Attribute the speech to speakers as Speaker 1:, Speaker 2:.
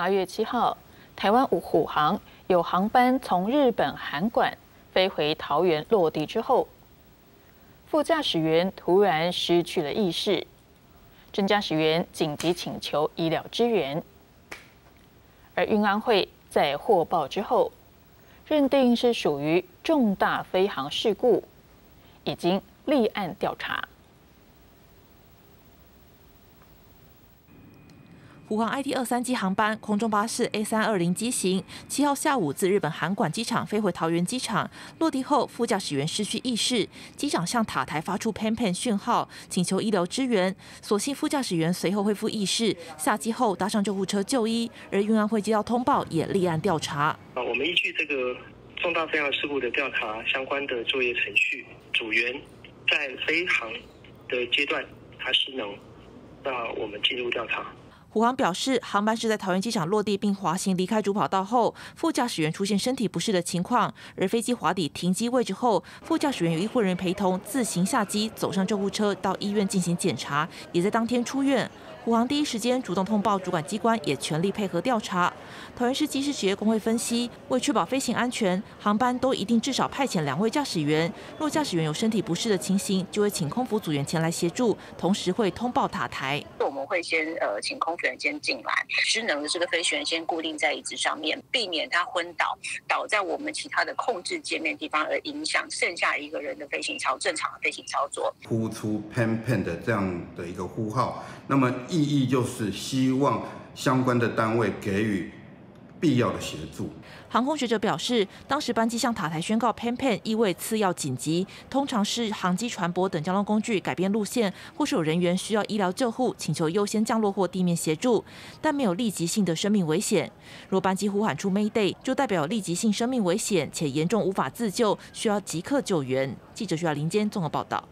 Speaker 1: 八月七号，台湾五虎航有航班从日本函馆飞回桃园落地之后，副驾驶员突然失去了意识，正驾驶员紧急请求医疗支援，而运安会在获报之后，认定是属于重大飞航事故，已经立案调查。
Speaker 2: 虎航 IT 二三机航班空中巴士 A 三二零机型，七号下午自日本函馆机场飞回桃园机场，落地后副驾驶员失去意识，机长向塔台发出 pan pan 讯号，请求医疗支援。所幸副驾驶员随后恢复意识，下机后搭上救护车就医，而运安会接到通报也立案调查。
Speaker 3: 啊，我们依据这个重大飞航事故的调查相关的作业程序，组员在飞航的阶段他失能，那我们进入调查。
Speaker 2: 虎航表示，航班是在桃园机场落地并滑行离开主跑道后，副驾驶员出现身体不适的情况，而飞机滑底停机位置后，副驾驶员有医护人员陪同自行下机，走上救护车到医院进行检查，也在当天出院。虎航第一时间主动通报主管机关，也全力配合调查。桃园市机师职业工会分析，为确保飞行安全，航班都一定至少派遣两位驾驶员。若驾驶员有身体不适的情形，就会请空服组员前来协助，同时会通报塔台。
Speaker 4: 我们会先呃请空服员先进来，失能的这个飞行员先固定在椅子上面，避免他昏倒倒在我们其他的控制界面地方，而影响剩下一个人的飞行操正常的飞行操作。
Speaker 5: 呼出 pan pan 的这样的一个呼号，那么。意义就是希望相关的单位给予必要的协助。
Speaker 2: 航空学者表示，当时班机向塔台宣告 pan pan 意味次要紧急，通常是航机船舶等交通工具改变路线，或是有人员需要医疗救护，请求优先降落或地面协助，但没有立即性的生命危险。若班机呼喊出 mayday，就代表立即性生命危险且严重无法自救，需要即刻救援。记者徐亚林坚综合报道。